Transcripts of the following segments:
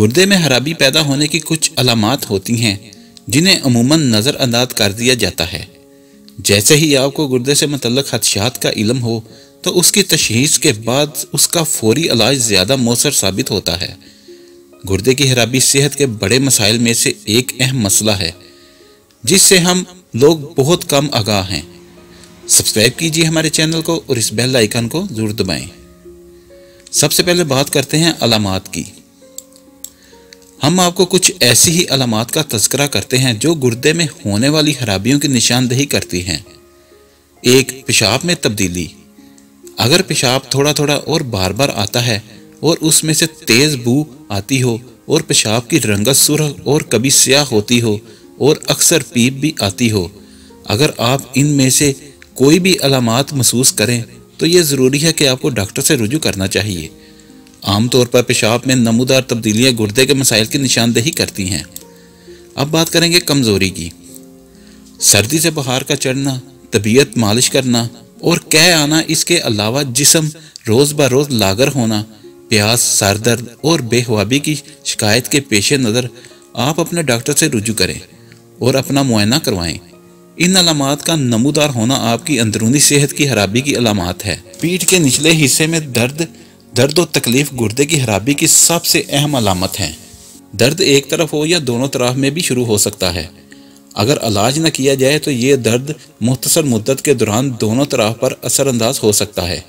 گردے میں خرابی پیدا ہونے کی کچھ علامات ہوتی ہیں، جنہیں عموماً نظر انداز کر دیا جاتا ہے۔ جیسے ہی آپ کو گردے سے متعلق خدشات کا علم ہو، تو اس کی تشخیص کے بعد اس کا فوری علاج زیادہ مؤثر ثابت ہوتا ہے۔ گردے کی خرابی صحت کے بڑے مسائل میں سے ایک اہم مسئلہ ہے، جس سے ہم لوگ بہت کم آگاہ ہیں۔ سبسکرائب کیجیے ہمارے چینل کو اور اس بیل آئیکن کو ضرور دبائیں۔ سب سے پہلے بات کرتے ہیں علامات کی۔ ہم آپ کو کچھ ایسی ہی علامات کا تذکرہ کرتے ہیں جو گردے میں ہونے والی خرابیوں کی نشاندہی کرتی ہیں۔ ایک، پیشاب میں تبدیلی۔ اگر پیشاب تھوڑا تھوڑا اور بار بار آتا ہے اور اس میں سے تیز بو آتی ہو اور پیشاب کی رنگت سرخ اور کبھی سیاہ ہوتی ہو اور اکثر پیپ بھی آتی ہو، اگر آپ ان میں سے کوئی بھی علامات محسوس کریں تو یہ ضروری ہے کہ آپ کو ڈاکٹر سے رجوع کرنا چاہیے۔ عام طور پر پیشاب میں نمودار تبدیلیاں گردے کے مسائل کی نشاندہی کرتی ہیں۔ اب بات کریں گے کمزوری کی۔ سردی سے بخار کا چڑھنا، طبیعت مالش کرنا اور کہہ آنا اس کے علاوہ جسم روز بہ روز لاگر ہونا، پیاس سر درد اور بے خوابی کی شکایت کے پیش نظر آپ اپنے ڈاکٹر سے رجوع کریں اور اپنا معائنہ کروائیں۔ ان علامات کا نمودار ہونا آپ کی اندرونی صحت کی خرابی کی علامات ہے۔ پیٹھ کے نچلے حصے میں درد درد و تکلیف گردے کی خرابی کی سب سے اہم علامت ہے درد ایک طرف ہو یا دونوں طرف میں بھی شروع ہو سکتا ہے۔ اگر علاج نہ کیا جائے تو یہ درد مختصر مدت کے دوران دونوں طرف پر اثر انداز ہو سکتا ہے۔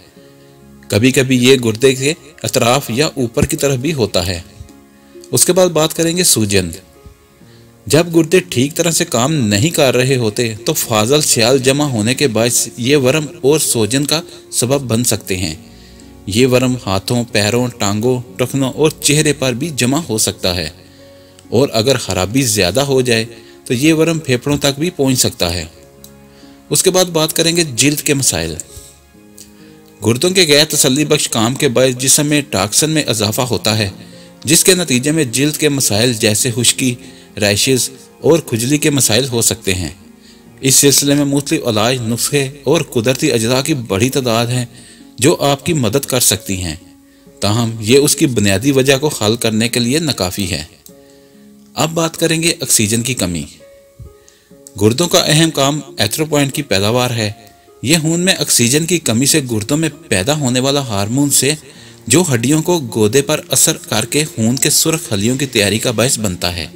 کبھی کبھی یہ گردے کے اطراف یا اوپر کی طرف بھی ہوتا ہے۔ اس کے بعد بات کریں گے سوجن۔ جب گردے ٹھیک طرح سے کام نہیں کر رہے ہوتے تو فاضل سیال جمع ہونے کے باعث یہ ورم اور سوجن کا سبب بن سکتے ہیں۔ یہ ورم ہاتھوں پیروں ٹانگوں، ٹخنوں اور چہرے پر بھی جمع ہو سکتا ہے۔ اور اگر خرابی زیادہ ہو جائے تو یہ ورم پھیپڑوں تک بھی پہنچ سکتا ہے۔ اس کے بعد بات کریں گے جلد کے مسائل۔ گردوں کے غیر تسلی بخش کام کے باعث جسم میں ٹاکسن میں اضافہ ہوتا ہے، جس کے نتیجے میں جلد کے مسائل جیسے خشکی، ریشز اور کھجلی کے مسائل ہو سکتے ہیں۔ اس سلسلے میں مختلف علاج، نسخے اور قدرتی اجزاء کی بڑی تعداد ہیں۔ جو آپ کی مدد کر سکتی ہیں۔ تاہم، یہ اس کی بنیادی وجہ کو حل کرنے کے لیے ناکافی ہے۔ اب بات کریں گے اکسیجن کی کمی۔ گردوں کا اہم کام ایتھروپوائنٹ کی پیداوار ہے۔ یہ خون میں اکسیجن کی کمی سے گردوں میں پیدا ہونے والا ہارمون سے جو ہڈیوں کو گودے پر اثر کر کے خون کے سرخ حلیوں کی تیاری کا باعث بنتا ہے۔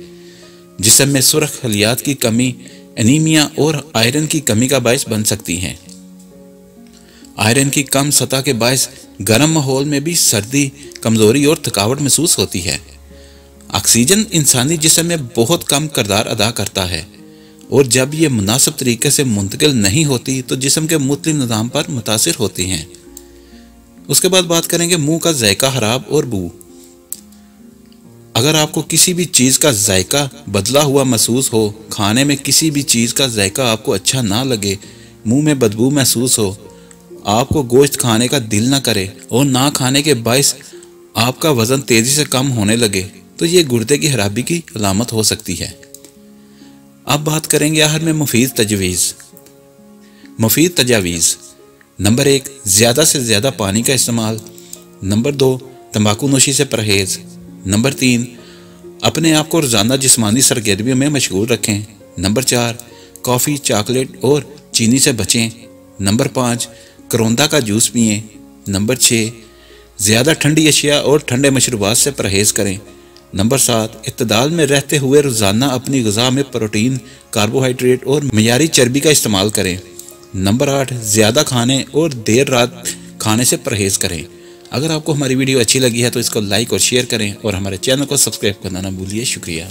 جسم میں سرخ خلیات کی کمی، انیمیا اور آئرن کی کمی کا باعث بن سکتی ہیں۔ آئرن کی کم سطح کے باعث گرم ماحول میں بھی سردی، کمزوری اور تھکاوٹ محسوس ہوتی ہے۔ آکسیجن انسانی جسم میں بہت کم کردار ادا کرتا ہے اور جب یہ مناسب طریقے سے منتقل نہیں ہوتی تو جسم کے مختلف نظام پر متاثر ہوتی ہیں۔ اس کے بعد بات کریں گے منہ کا ذائقہ خراب اور بو۔ اگر آپ کو کسی بھی چیز کا ذائقہ بدلا ہوا محسوس ہو، کھانے میں کسی بھی چیز کا ذائقہ آپ کو اچھا نہ لگے، منہ میں بدبو محسوس ہو آپ کو گوشت کھانے کا دل نہ کرے اور نہ کھانے کے باعث آپ کا وزن تیزی سے کم ہونے لگے، تو یہ گردے کی خرابی کی علامت ہو سکتی ہے۔ اب بات کریں گے آخر میں مفید تجویز۔ مفید تجاویز۔ نمبر ایک، زیادہ سے زیادہ پانی کا استعمال۔ نمبر دو، تمباکو نوشی سے پرہیز۔ نمبر تین، اپنے آپ کو روزانہ جسمانی سرگرمیوں میں مشغول رکھیں۔ نمبر چار، کافی چاکلیٹ اور چینی سے بچیں۔ نمبر پانچ کروندہ کا جوس پئیں نمبر چھ، زیادہ ٹھنڈی اشیاء اور ٹھنڈے مشروبات سے پرہیز کریں۔ نمبر سات، اعتدال میں رہتے ہوئے روزانہ اپنی غذا میں پروٹین، کاربوہائیڈریٹ اور معیاری چربی کا استعمال کریں۔ نمبر آٹھ، زیادہ کھانے اور دیر رات کھانے سے پرہیز کریں۔ اگر آپ کو ہماری ویڈیو اچھی لگی ہے تو اس کو لائک اور شیئر کریں اور ہمارے چینل کو سبسکرائب کرنا نہ بھولیے۔ شکریہ۔